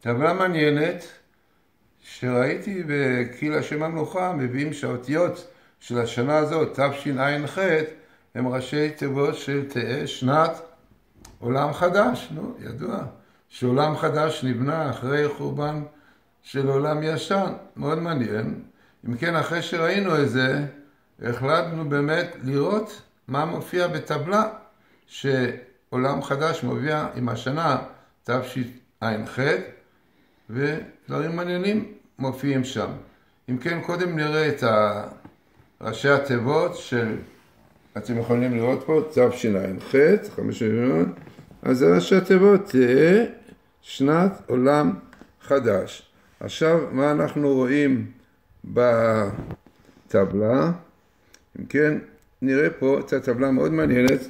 טבלה מעניינת שראיתי בקהיל השם המלוכה מביאים שהאותיות של השנה הזאת, תשע"ח, הם ראשי תיבות של תהא שנת עולם חדש, נו, ידוע, שעולם חדש נבנה אחרי חורבן של עולם ישן, מאוד מעניין. אם כן, אחרי שראינו את זה, החלטנו באמת לראות מה מופיע בטבלה שעולם חדש מופיע עם השנה תשע"ח ודברים מעניינים מופיעים שם. אם כן, קודם נראה את ראשי התיבות של, אתם יכולים לראות פה, תשע"ח, חמש שנים, אז זה ראשי התיבות, תהא שנת עולם חדש. עכשיו, מה אנחנו רואים בטבלה? אם כן, נראה פה את הטבלה מאוד מעניינת,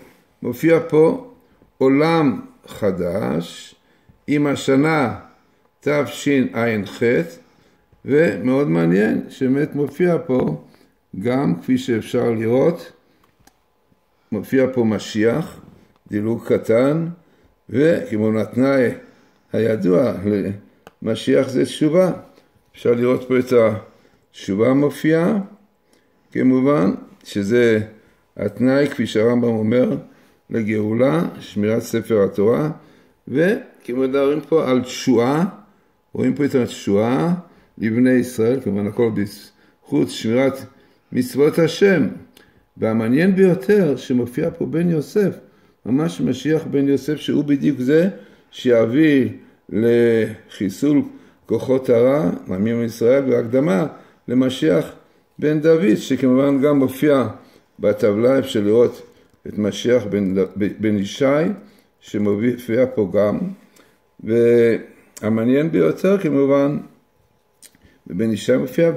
מופיע פה עולם חדש עם השנה תשע"ח ומאוד מעניין שבאמת מופיע פה גם כפי שאפשר לראות מופיע פה משיח, דילוג קטן וכמו התנאי הידוע למשיח זה תשובה. אפשר לראות פה את התשובה מופיעה כמובן שזה התנאי כפי שהרמב"ם אומר לגאולה, שמירת ספר התורה וכמו מדברים פה על תשועה, רואים פה את התשועה לבני ישראל, כמובן הכל בזכות שמירת מצוות השם. והמעניין ביותר שמופיע פה בן יוסף, ממש משיח בן יוסף שהוא בדיוק זה שיביא לחיסול כוחות הרע, מעמים ישראל, והקדמה למשיח בן דוד, שכמובן גם מופיע בטבלה, אפשר לראות את משיח בן, בן ישי, שמופיע פה גם, והמעניין ביותר כמובן, בבן ישי מופיע,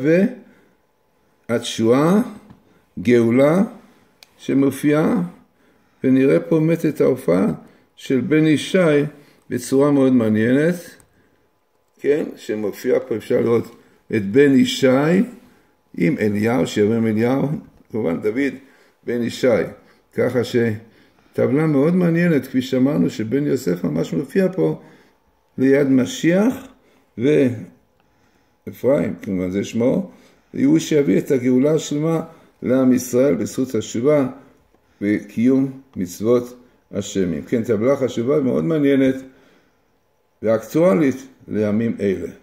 והתשועה, גאולה, שמופיעה, ונראה פה באמת את ההופעה של בן ישי בצורה מאוד מעניינת, כן, שמופיע פה, אפשר לראות את בן ישי עם אליהו, עם אליהו, כמובן דוד בן ישי, ככה שטבלה מאוד מעניינת, כפי שאמרנו, שבן יוסף ממש מופיע פה ליד משיח ואפרים, כמובן זה שמו, הוא שיביא את הגאולה השלמה לעם ישראל בזכות התשובה וקיום מצוות השם. כן, טבלה חשובה ומאוד מעניינת ואקטואלית לימים אלה.